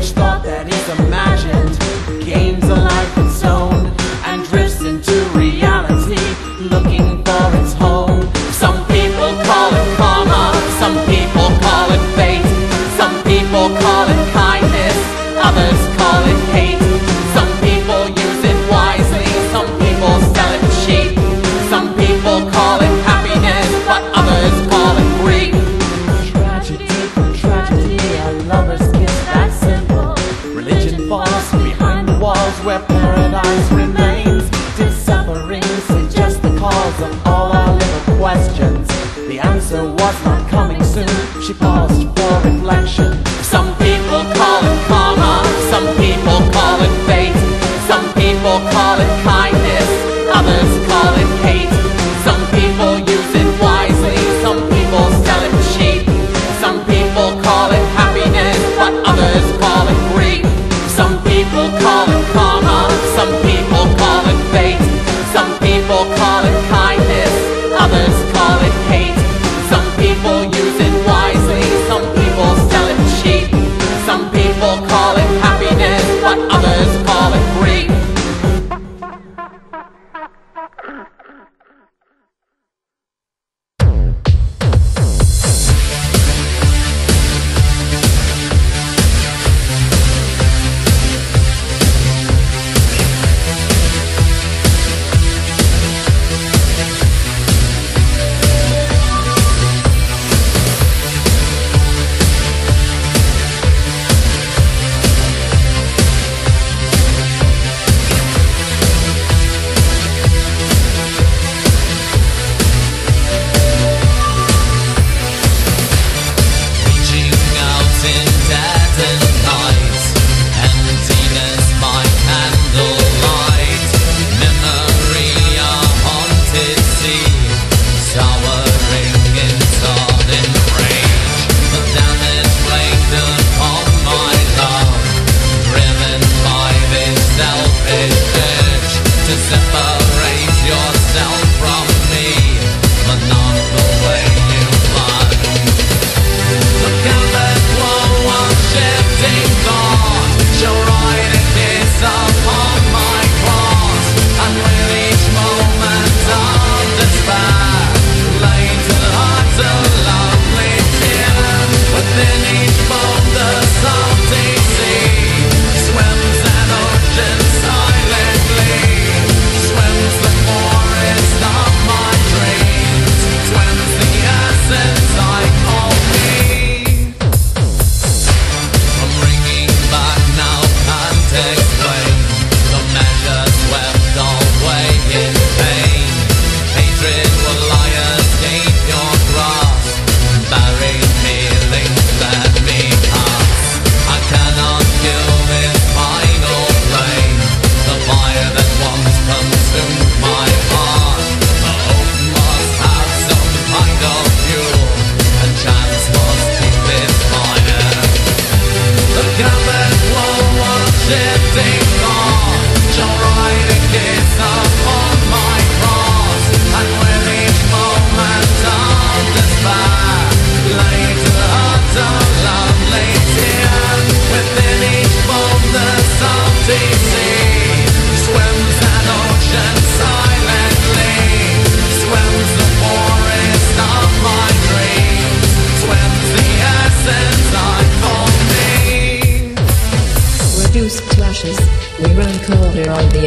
что was not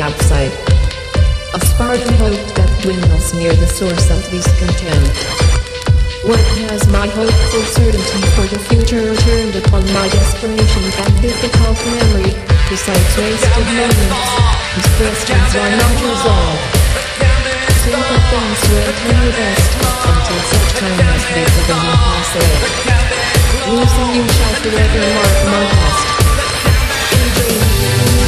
outside. Of Spartan hope that dwindles near the source of this contempt. What has my hopeful certainty for the future turned upon my desperation and difficult memory, besides wasted moments, whose questions are not resolved? Simple things will turn rest until such time as they begin to pass away. Losing you shall forever mark my past.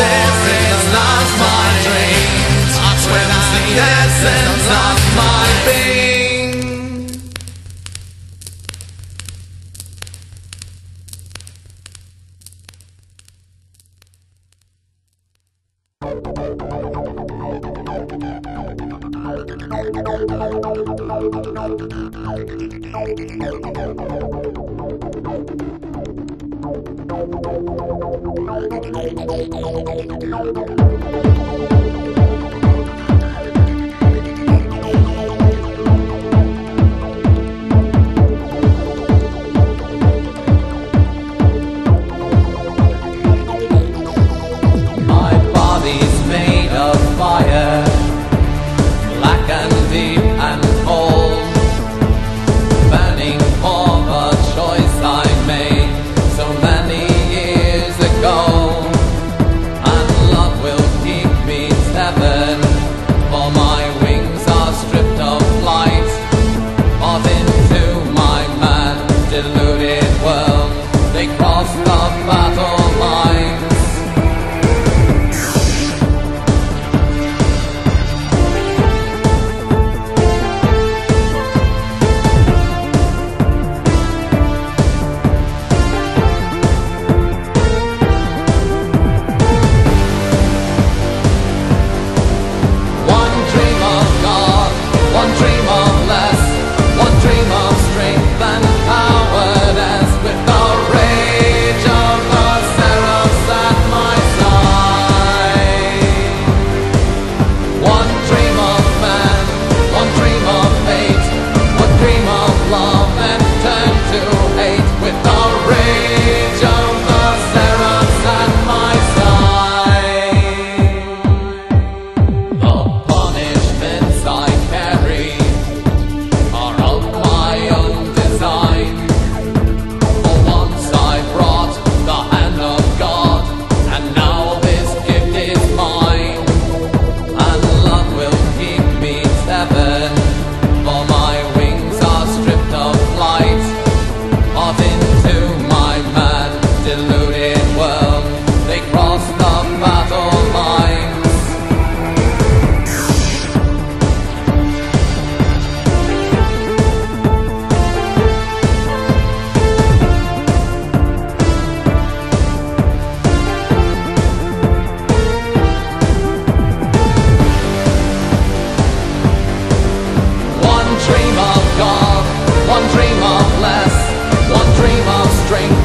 dancing's not my dreams. When I'm dancing's not my being.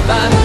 慢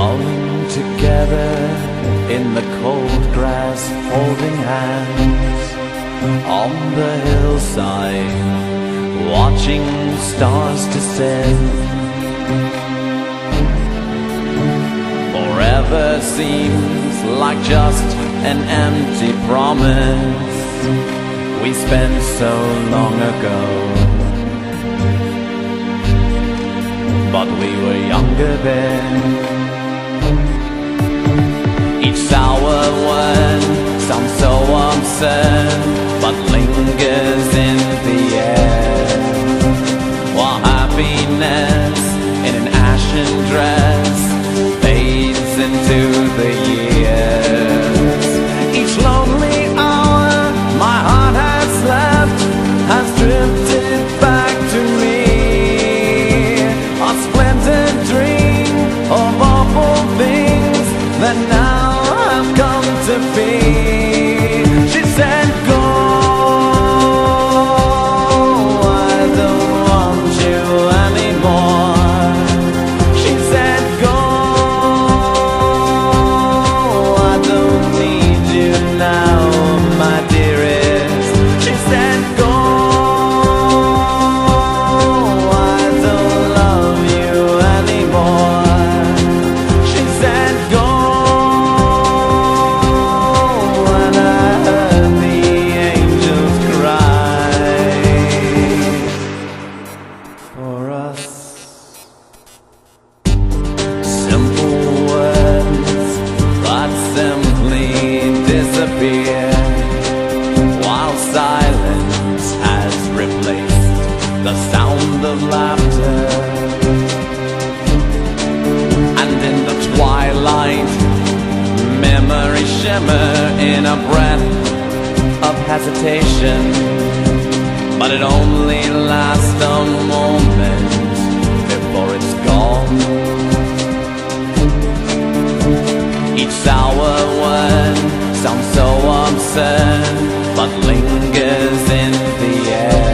Falling together in the cold grass, holding hands on the hillside, watching stars descend. Forever seems like just an empty promise we spent so long ago. But we were younger then sour word sounds so absurd but lingers in the air while happiness in an ashen dress fades into the years. the sound of laughter. And in the twilight, memory shimmer in a breath of hesitation. But it only lasts a moment before it's gone. Each sour word sounds so absurd, but lingers in the air.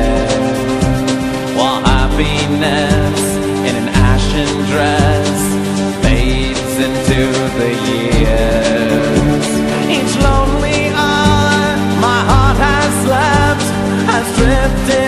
Venus in an ashen dress fades into the years. Each lonely hour my heart has slept, has drifted.